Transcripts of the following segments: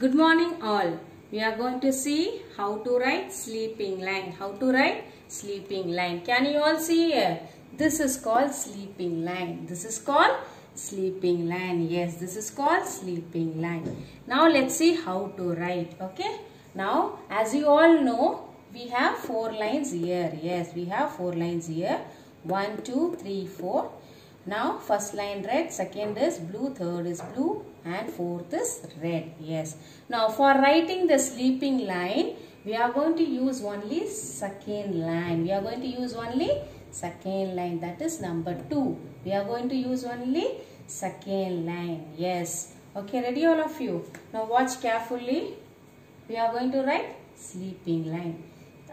Good morning all. We are going to see how to write sleeping line. How to write sleeping line. Can you all see here? This is called sleeping line. This is called sleeping line. Yes, this is called sleeping line. Now let's see how to write. Okay. Now as you all know, we have four lines here. Yes, we have four lines here. One, two, three, four. Now first line red, second is blue, third is blue and fourth is red. Yes. Now for writing the sleeping line, we are going to use only second line. We are going to use only second line. That is number 2. We are going to use only second line. Yes. Okay, ready all of you? Now watch carefully. We are going to write sleeping line.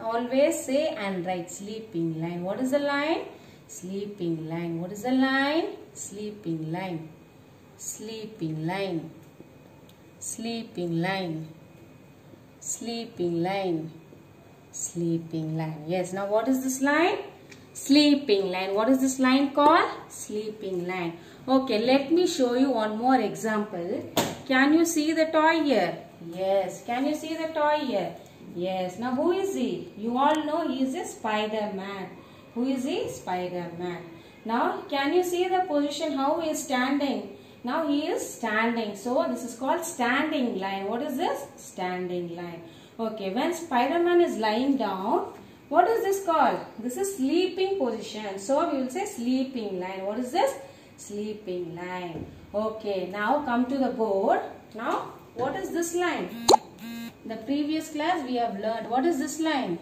Always say and write sleeping line. What is the line? Sleeping line. What is the line? Sleeping line. Sleeping line. Sleeping line. Sleeping line. Sleeping line. Yes. Now what is this line? Sleeping line. What is this line called? Sleeping line. Okay. Let me show you one more example. Can you see the toy here? Yes. Can you see the toy here? Yes. Now who is he? You all know he is a Spider-Man. Who is he? Spider-Man. Now can you see the position how he is standing? Now he is standing. So this is called standing line. What is this? Standing line. Okay. When Spider-Man is lying down, what is this called? This is sleeping position. So we will say sleeping line. What is this? Sleeping line. Okay. Now come to the board. Now what is this line? The previous class we have learned. What is this line?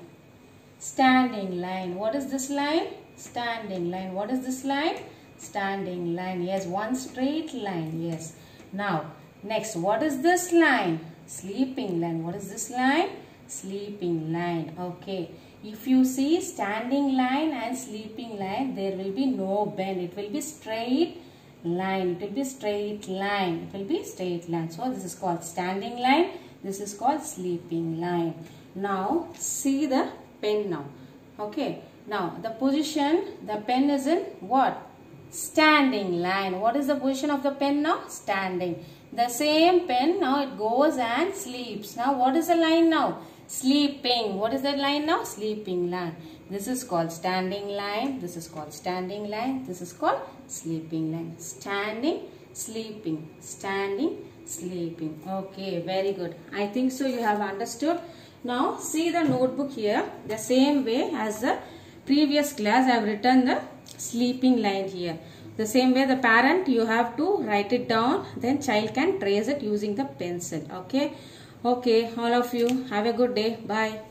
Standing line. What is this line? Standing line. What is this line? Standing line. Yes, one straight line. Yes. Now, next, what is this line? Sleeping line. What is this line? Sleeping line. Okay. If you see standing line and sleeping line, there will be no bend. It will be straight line. It will be straight line. It will be straight line. So, this is called standing line. This is called sleeping line. Now, see the pen now. Okay. Now, the position, the pen is in what? Standing line. What is the position of the pen now? Standing. The same pen, now it goes and sleeps. Now, what is the line now? Sleeping. What is that line now? Sleeping line. This is called standing line. This is called standing line. This is called sleeping line. Standing, sleeping. Standing, sleeping. Okay, very good. I think so you have understood. Now, see the notebook here. The same way as the previous class, I have written the sleeping line here. The same way the parent, you have to write it down. Then child can trace it using the pencil. Okay. Okay, all of you have a good day. Bye.